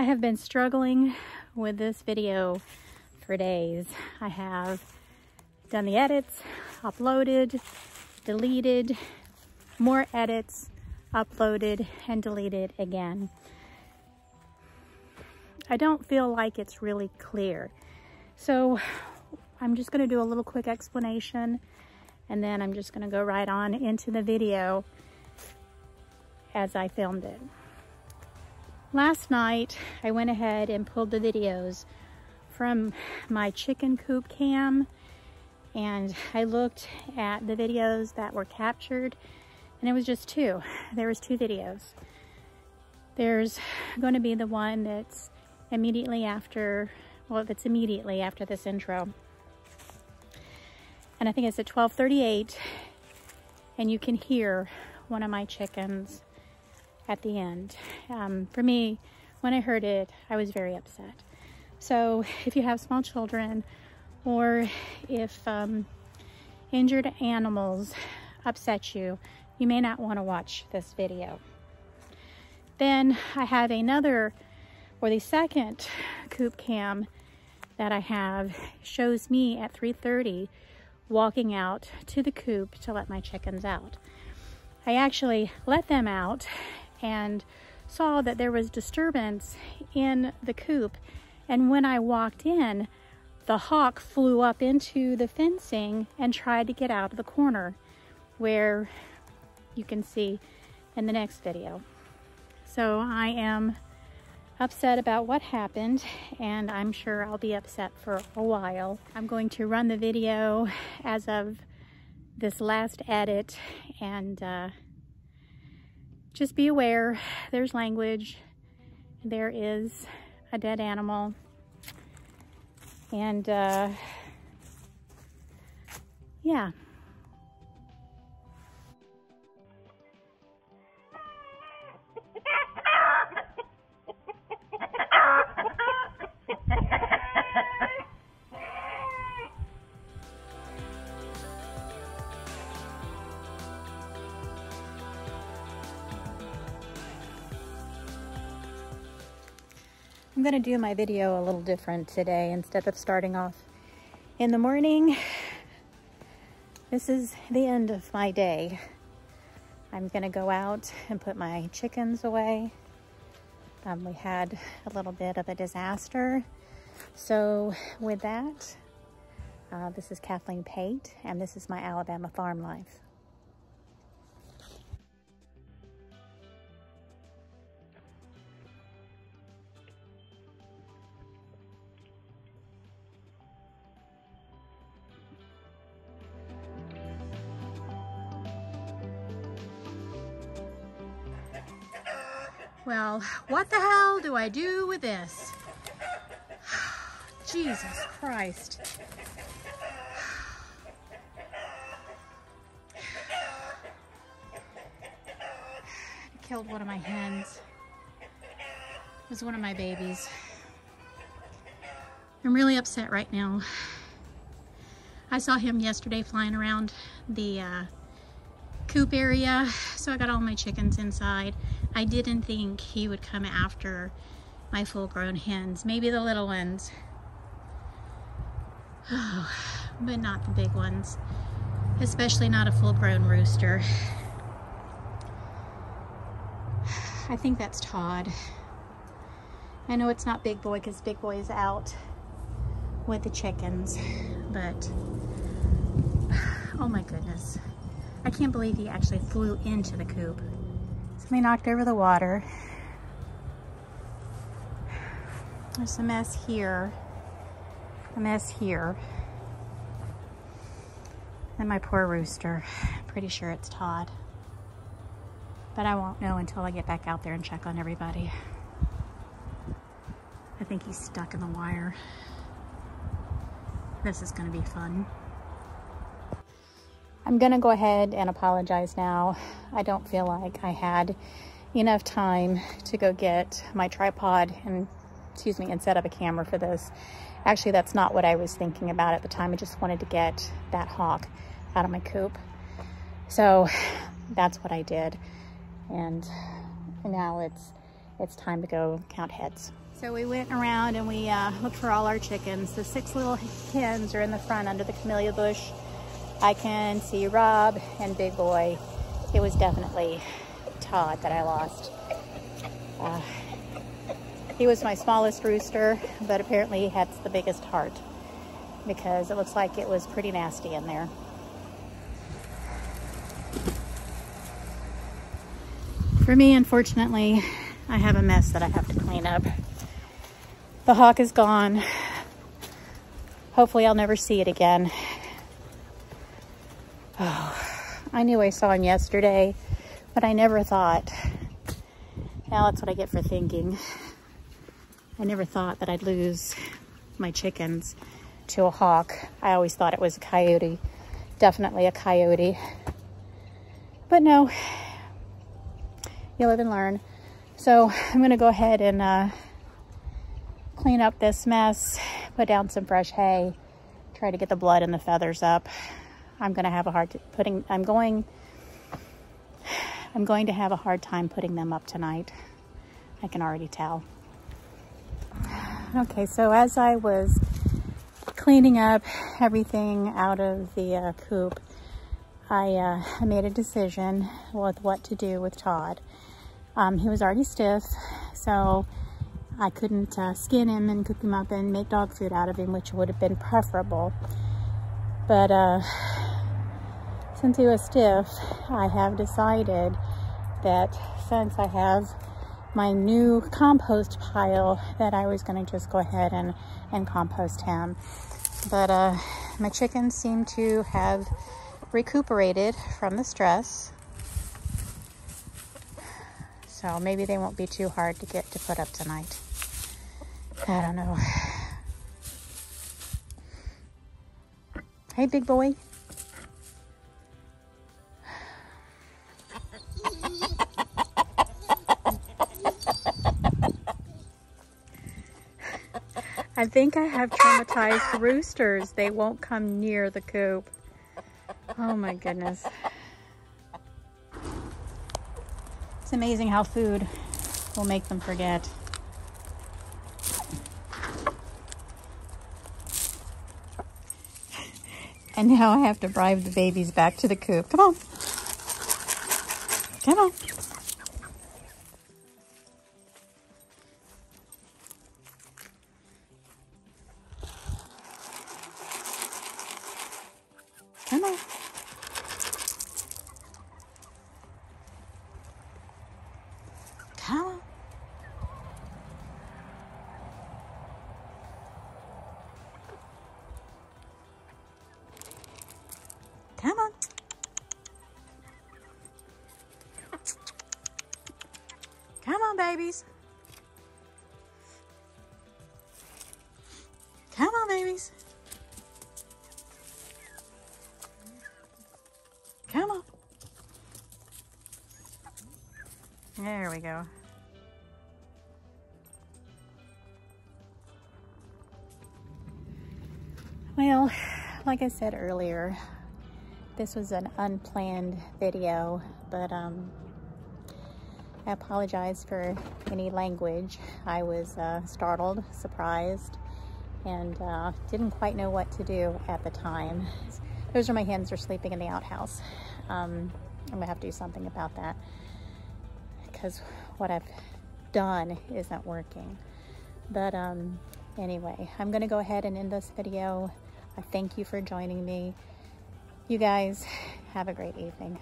I have been struggling with this video for days. I have done the edits, uploaded, deleted, more edits, uploaded, and deleted again. I don't feel like it's really clear. So I'm just gonna do a little quick explanation and then I'm just gonna go right on into the video as I filmed it. Last night, I went ahead and pulled the videos from my chicken coop cam and I looked at the videos that were captured and it was just two. There was two videos. There's going to be the one that's immediately after, well, that's immediately after this intro. And I think it's at 1238 and you can hear one of my chickens at the end. Um, for me, when I heard it, I was very upset. So if you have small children or if um, injured animals upset you, you may not want to watch this video. Then I have another, or the second coop cam that I have shows me at 3.30 walking out to the coop to let my chickens out. I actually let them out and saw that there was disturbance in the coop. And when I walked in, the hawk flew up into the fencing and tried to get out of the corner where you can see in the next video. So I am upset about what happened and I'm sure I'll be upset for a while. I'm going to run the video as of this last edit and uh, just be aware there's language there is a dead animal. And uh, yeah I'm gonna do my video a little different today instead of starting off in the morning. This is the end of my day. I'm gonna go out and put my chickens away. Um, we had a little bit of a disaster. So with that, uh, this is Kathleen Pate and this is my Alabama farm life. Well, what the hell do I do with this? Jesus Christ. I killed one of my hens. It was one of my babies. I'm really upset right now. I saw him yesterday flying around the uh, coop area, so I got all my chickens inside. I didn't think he would come after my full-grown hens, maybe the little ones, oh, but not the big ones, especially not a full-grown rooster. I think that's Todd. I know it's not Big Boy because Big Boy is out with the chickens, but oh my goodness. I can't believe he actually flew into the coop. Somebody knocked over the water. There's a mess here, a mess here. And my poor rooster. Pretty sure it's Todd. But I won't know until I get back out there and check on everybody. I think he's stuck in the wire. This is gonna be fun. I'm gonna go ahead and apologize now. I don't feel like I had enough time to go get my tripod and, excuse me, and set up a camera for this. Actually, that's not what I was thinking about at the time. I just wanted to get that hawk out of my coop. So that's what I did. And now it's, it's time to go count heads. So we went around and we uh, looked for all our chickens. The six little hens are in the front under the camellia bush. I can see Rob and Big Boy. It was definitely Todd that I lost. Uh, he was my smallest rooster, but apparently he had the biggest heart because it looks like it was pretty nasty in there. For me, unfortunately, I have a mess that I have to clean up. The hawk is gone. Hopefully I'll never see it again. Oh, I knew I saw him yesterday, but I never thought. Now that's what I get for thinking. I never thought that I'd lose my chickens to a hawk. I always thought it was a coyote. Definitely a coyote. But no, you live and learn. So I'm gonna go ahead and uh, clean up this mess, put down some fresh hay, try to get the blood and the feathers up. I'm gonna have a hard putting, I'm going, I'm going to have a hard time putting them up tonight. I can already tell. Okay, so as I was cleaning up everything out of the uh, coop, I uh, made a decision with what to do with Todd. Um, he was already stiff, so I couldn't uh, skin him and cook him up and make dog food out of him, which would have been preferable. But uh, since he was stiff, I have decided that since I have my new compost pile that I was going to just go ahead and, and compost him. But uh, my chickens seem to have recuperated from the stress. So maybe they won't be too hard to get to put up tonight. I don't know. Hey, big boy. I think I have traumatized roosters. They won't come near the coop. Oh my goodness. It's amazing how food will make them forget. And now I have to bribe the babies back to the coop. Come on. Come on. Babies. Come on, babies. Come on. There we go. Well, like I said earlier, this was an unplanned video, but um, I apologize for any language. I was uh, startled, surprised, and uh, didn't quite know what to do at the time. Those are my hens are sleeping in the outhouse. Um, I'm gonna have to do something about that because what I've done isn't working. But um, anyway, I'm gonna go ahead and end this video. I thank you for joining me. You guys have a great evening.